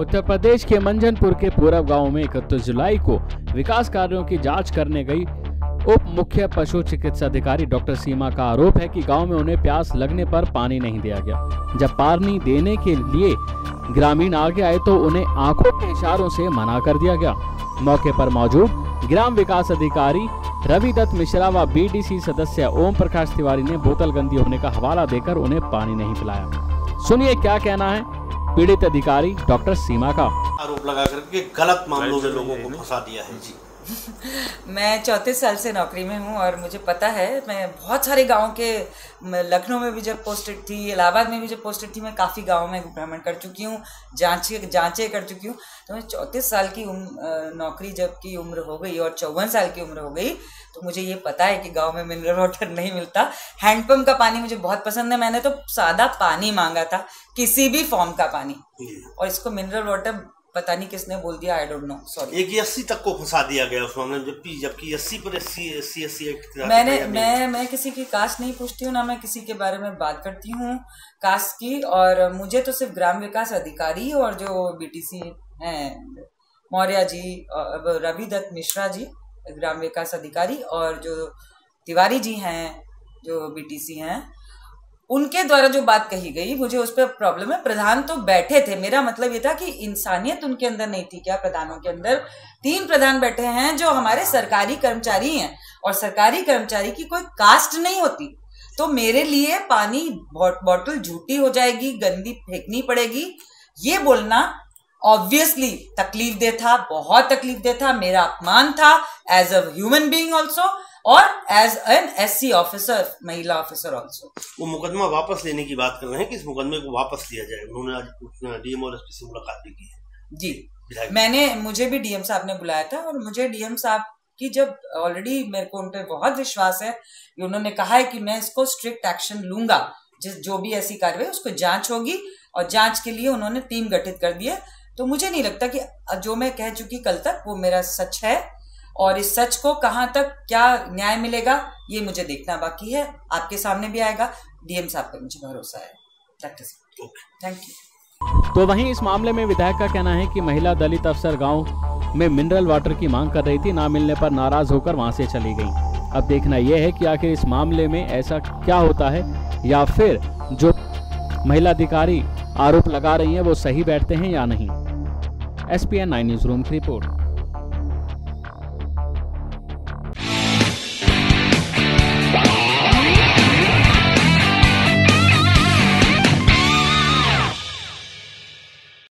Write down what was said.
उत्तर प्रदेश के मंझनपुर के पूरब गाँव में इकतीस जुलाई को विकास कार्यों की जाँच करने गई उप मुख्य पशु चिकित्सा अधिकारी डॉक्टर सीमा का आरोप है कि गाँव में उन्हें प्यास लगने पर पानी नहीं दिया गया। जब पानी देने के लिए ग्रामीण आगे आए तो उन्हें आँखों के इशारों से मना कर दिया गया। मौके पर मौजूद ग्राम विकास अधिकारी रवि दत्त मिश्रा व बीडीसी सदस्य ओम प्रकाश तिवारी ने बोतल गंदी होने का हवाला देकर उन्हें पानी नहीं पिलाया। सुनिए क्या कहना है? पीड़ित अधिकारी डॉक्टर सीमा का आरोप लगा करके गलत मामलों में लोगों को फंसा दिया है। जी। मैं चौंतीस साल से नौकरी में हूँ और मुझे पता है मैं बहुत सारे गाँव के लखनऊ में भी जब पोस्टेड थी इलाहाबाद में भी जब पोस्टेड थी मैं काफ़ी गाँव में भ्रमण कर चुकी हूँ जांचे जाँचें कर चुकी हूँ। तो मैं चौंतीस साल की उम्र नौकरी जब की उम्र हो गई और चौवन साल की उम्र हो गई तो मुझे ये पता है कि गाँव में मिनरल वाटर नहीं मिलता। हैंडपम्प का पानी मुझे बहुत पसंद है मैंने तो सादा पानी मांगा था किसी भी फॉर्म का पानी। और इसको मिनरल वाटर पता नहीं किसने बोल दिया आई डोंट नो सॉरी एक अस्सी तक को फंसा दिया गया उस मामले में जबकि जबकि अस्सी पर अस्सी अस्सी अस्सी एक्ट मैंने मैं मैं किसी की कास्ट नहीं पूछती हूँ ना मैं किसी के बारे में बात करती हूँ कास्ट की और मुझे तो सिर्फ़ ग्राम विकास अधिकारी और जो बीटीसी हैं मौर्य जी रवि दत्त मिश्रा जी ग्राम विकास अधिकारी और जो तिवारी जी हैं जो बीटीसी हैं उनके द्वारा जो बात कही गई, मुझे उस पर प्रॉब्लम है। प्रधान तो बैठे थे। मेरा मतलब ये था कि इंसानियत उनके अंदर नहीं थी क्या? प्रधानों के अंदर तीन प्रधान बैठे हैं जो हमारे सरकारी कर्मचारी हैं और सरकारी कर्मचारी की कोई कास्ट नहीं होती। तो मेरे लिए पानी बॉटल झूठी हो जाएगी, गंदी फेंकनी पड़ेगी। ये बोलना ऑब्वियसली तकलीफ़ दे था, बहुत तकलीफ़ दे था। मेरा अपमान था as a human being also और as an S C officer महिला ऑफिसर ऑल्सो वो मुकदमा वापस लेने की बात कर रहे हैं कि इस मुकदमे को वापस लिया जाए। उन्होंने आज डीएम और एसपी से मुलाकात भी की है। जी। मैंने मुझे भी डीएम साहब ने बुलाया था और मुझे डीएम साहब की जब ऑलरेडी मेरे को उन पर बहुत विश्वास है कि उन्होंने कहा है कि मैं इसको स्ट्रिक्ट एक्शन लूँगा। जिस जो भी ऐसी कार्रवाई उसको जाँच होगी और जाँच के लिए उन्होंने टीम गठित कर दी है। तो मुझे नहीं लगता कि जो मैं कह चुकी कल तक वो मेरा सच है। और इस सच को कहाँ तक क्या न्याय मिलेगा ये मुझे देखना बाकी है। आपके सामने भी आएगा। डीएम साहब पर मुझे भरोसा है। Thank you. तो वहीं इस मामले में विधायक का कहना है कि महिला दलित अफसर गाँव में मिनरल वाटर की मांग कर रही थी ना मिलने पर नाराज़ होकर वहाँ से चली गई। अब देखना यह है कि आखिर इस मामले में ऐसा क्या होता है या फिर जो महिला अधिकारी आरोप लगा रही हैं वो सही बैठते हैं या नहीं। S P N nine news room की रिपोर्ट।